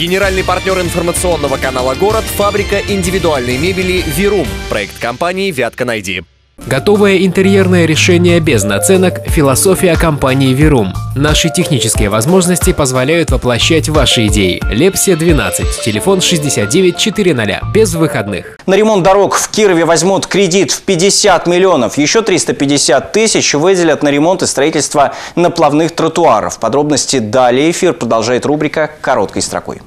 Генеральный партнер информационного канала «Город» – фабрика индивидуальной мебели «Вирум». Проект компании «Вятка найди». Готовое интерьерное решение без наценок – философия компании «Верум». Наши технические возможности позволяют воплощать ваши идеи. Лепсия 12, телефон 69 без выходных. На ремонт дорог в Кирове возьмут кредит в 50 миллионов. Еще 350 тысяч выделят на ремонт и строительство наплавных тротуаров. Подробности далее. Эфир продолжает рубрика «Короткой строкой».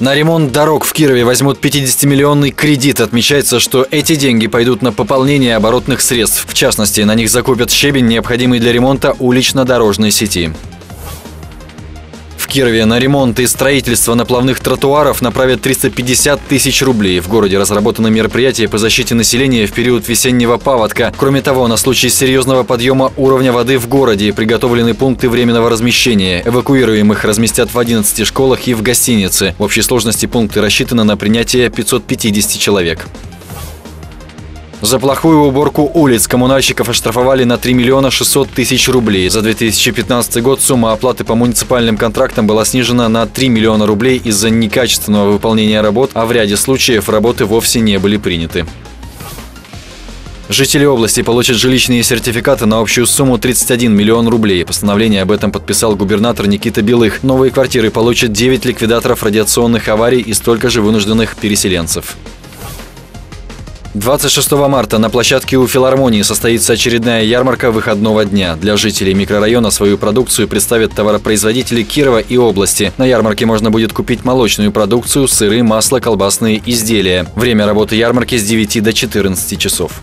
На ремонт дорог в Кирове возьмут 50-миллионный кредит. Отмечается, что эти деньги пойдут на пополнение оборотных средств. В частности, на них закупят щебень, необходимый для ремонта улично-дорожной сети. Кирове на ремонт и строительство наплавных тротуаров направят 350 тысяч рублей. В городе разработаны мероприятия по защите населения в период весеннего паводка. Кроме того, на случай серьезного подъема уровня воды в городе приготовлены пункты временного размещения. Эвакуируемых разместят в 11 школах и в гостинице. В общей сложности пункты рассчитаны на принятие 550 человек. За плохую уборку улиц коммунальщиков оштрафовали на 3 миллиона 600 тысяч рублей. За 2015 год сумма оплаты по муниципальным контрактам была снижена на 3 миллиона рублей из-за некачественного выполнения работ, а в ряде случаев работы вовсе не были приняты. Жители области получат жилищные сертификаты на общую сумму 31 миллион рублей. Постановление об этом подписал губернатор Никита Белых. Новые квартиры получат 9 ликвидаторов радиационных аварий и столько же вынужденных переселенцев. 26 марта на площадке у филармонии состоится очередная ярмарка выходного дня. Для жителей микрорайона свою продукцию представят товаропроизводители Кирова и области. На ярмарке можно будет купить молочную продукцию, сыры, масло, колбасные изделия. Время работы ярмарки с 9 до 14 часов.